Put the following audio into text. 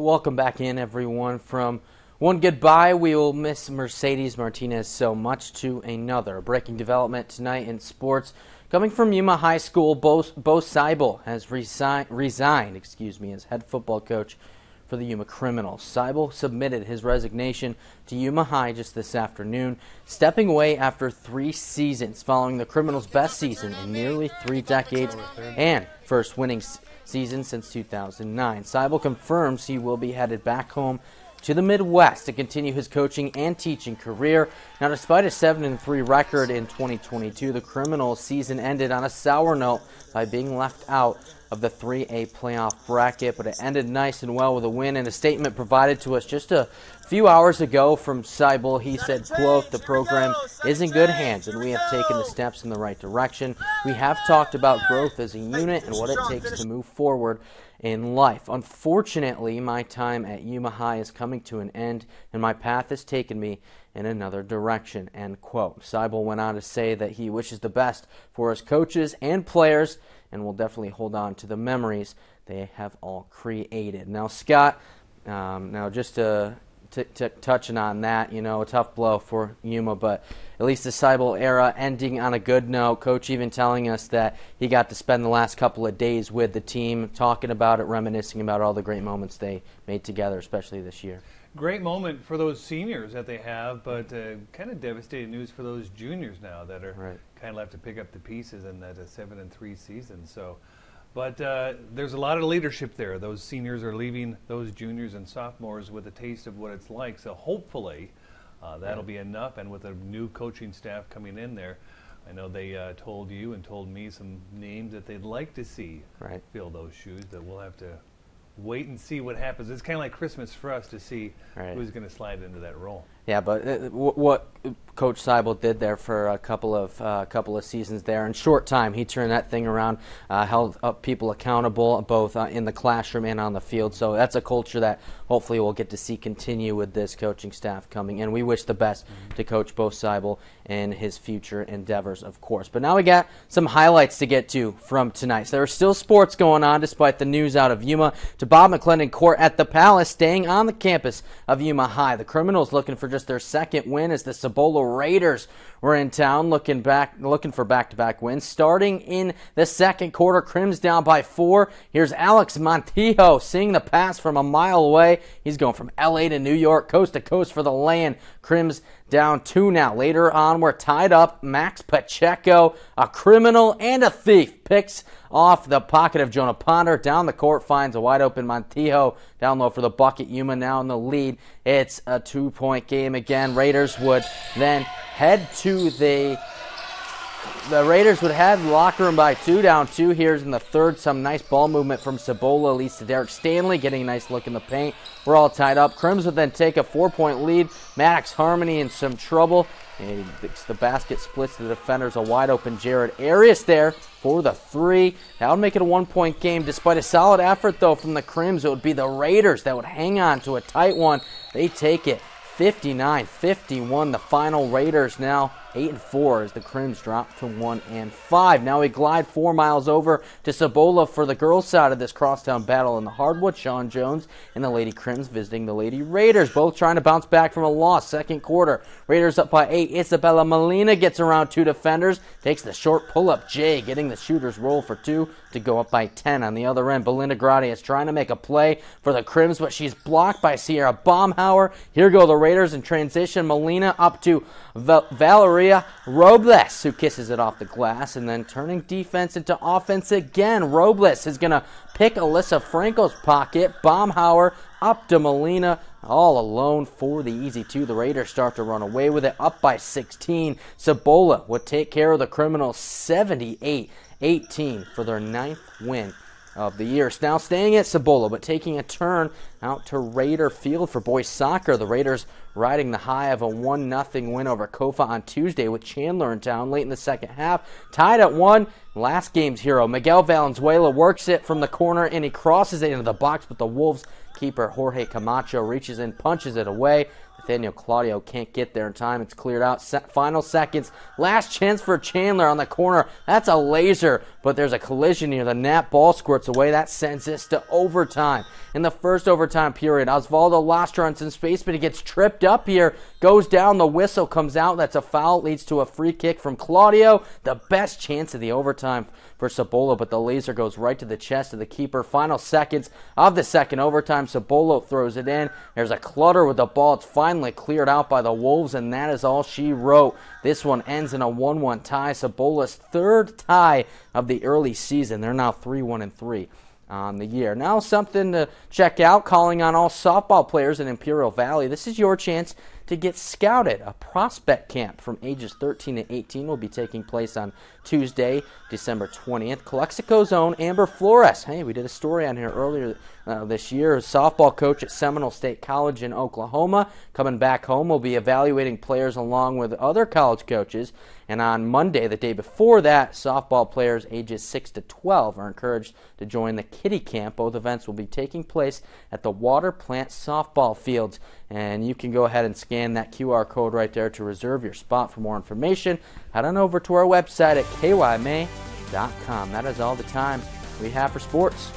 Welcome back in, everyone. From one goodbye, we will miss Mercedes Martinez so much to another. Breaking development tonight in sports. Coming from Yuma High School, Bo, Bo Seibel has resi- resigned excuse me, as head football coach for the Yuma Criminals. Seibel submitted his resignation to Yuma High just this afternoon, stepping away after three seasons following the Criminals' best season in nearly three decades and first winning season since 2009. Seibel confirms he will be headed back home to the Midwest to continue his coaching and teaching career. Now, despite a 7 3 record in 2022, the Criminals season ended on a sour note by being left out of the 3A playoff bracket, but it ended nice and well with a win and a statement provided to us just a few hours ago from Seibel. He said, quote, the program is in good hands and we have taken the steps in the right direction. We have talked about growth as a unit and what it takes to move forward in life. Unfortunately, my time at Yuma High is coming to an end and my path has taken me in another direction, end quote. Seibel went on to say that he wishes the best for his coaches and players and will definitely hold on to the memories they have all created. Now, Scott, um, now just to, to, to, touching on that, you know, a tough blow for Yuma, but at least the Seibel era ending on a good note. Coach even telling us that he got to spend the last couple of days with the team, talking about it, reminiscing about all the great moments they made together, especially this year. Great moment for those seniors that they have, but uh, kind of devastating news for those juniors now that are right. kind of left to pick up the pieces in that uh, seven and three season. So, but uh, there's a lot of leadership there. Those seniors are leaving those juniors and sophomores with a taste of what it's like. So hopefully, uh, that'll right. be enough. And with a new coaching staff coming in there, I know they uh, told you and told me some names that they'd like to see right. fill those shoes. That we'll have to wait and see what happens. It's kind of like Christmas for us to see right. who's going to slide into that role. Yeah, but uh, what Coach Seibel did there for a couple of uh, couple of seasons there in short time. He turned that thing around, uh, held up people accountable both uh, in the classroom and on the field. So that's a culture that hopefully we'll get to see continue with this coaching staff coming in. We wish the best mm-hmm. to Coach Bo Seibel in his future endeavors, of course. But now we got some highlights to get to from tonight. So there are still sports going on despite the news out of Yuma. To Bob McClendon Court at the Palace, staying on the campus of Yuma High. The Criminals looking for just their second win as the Cibola Raiders were in town looking back, looking for back-to-back wins. Starting in the second quarter, Crims down by four. Here's Alex Montijo seeing the pass from a mile away. He's going from LA to New York, coast to coast for the land. Crims down two now. Later on, we're tied up. Max Pacheco, a criminal and a thief, picks off the pocket of Jonah Ponder. Down the court, finds a wide open Montijo. Down low for the bucket. Yuma now in the lead. It's a two point game again. Raiders would then head to the the Raiders would head locker room by two, down two. Here's in the third. Some nice ball movement from Cibola leads to Derek Stanley getting a nice look in the paint. We're all tied up. Crims would then take a four point lead. Max Harmony in some trouble. And the basket splits the defenders. A wide open Jared Arias there for the three. That would make it a one point game. Despite a solid effort, though, from the Crims, it would be the Raiders that would hang on to a tight one. They take it 59 51. The final Raiders now 8 and 4 as the Crims drop to 1 and 5. Now we glide 4 miles over to Cibola for the girls' side of this crosstown battle in the hardwood. Sean Jones and the Lady Crims visiting the Lady Raiders, both trying to bounce back from a loss. Second quarter, Raiders up by 8. Isabella Molina gets around two defenders, takes the short pull up. Jay getting the shooter's roll for two to go up by 10 on the other end. Belinda Gradi is trying to make a play for the Crims, but she's blocked by Sierra Baumhauer. Here go the Raiders in transition. Molina up to Val- Valeria Robles, who kisses it off the glass, and then turning defense into offense again. Robles is going to pick Alyssa Franco's pocket. Baumhauer up to Molina, all alone for the easy two. The Raiders start to run away with it, up by 16. Cibola would take care of the Criminals 78 18 for their ninth win of the year. Now staying at Cibola, but taking a turn out to Raider Field for boys soccer. The Raiders riding the high of a 1 0 win over Kofa on Tuesday with Chandler in town late in the second half. Tied at 1. Last game's hero, Miguel Valenzuela, works it from the corner and he crosses it into the box, but the Wolves keeper Jorge Camacho reaches in, punches it away. Nathaniel Claudio can't get there in time. It's cleared out. Se- final seconds. Last chance for Chandler on the corner. That's a laser, but there's a collision here. The Nat ball squirts away. That sends us to overtime. In the first overtime period, Osvaldo Lastra runs in space, but he gets tripped up here. Goes down. The whistle comes out. That's a foul. Leads to a free kick from Claudio. The best chance of the overtime for Cibola, but the laser goes right to the chest of the keeper. Final seconds of the second overtime. Cibola throws it in. There's a clutter with the ball. It's finally cleared out by the Wolves, and that is all she wrote. This one ends in a 1 1 tie. Cibola's third tie of the early season. They're now 3 1 and 3 on the year. Now, something to check out calling on all softball players in Imperial Valley. This is your chance to get scouted. A prospect camp from ages 13 to 18 will be taking place on Tuesday, December 20th. Calexico's own Amber Flores. Hey, we did a story on here earlier uh, this year. Softball coach at Seminole State College in Oklahoma. Coming back home, will be evaluating players along with other college coaches. And on Monday, the day before that, softball players ages 6 to 12 are encouraged to join the Kitty Camp. Both events will be taking place at the Water Plant softball fields. And you can go ahead and scan that QR code right there to reserve your spot. For more information, head on over to our website at kyma.com. That is all the time we have for sports.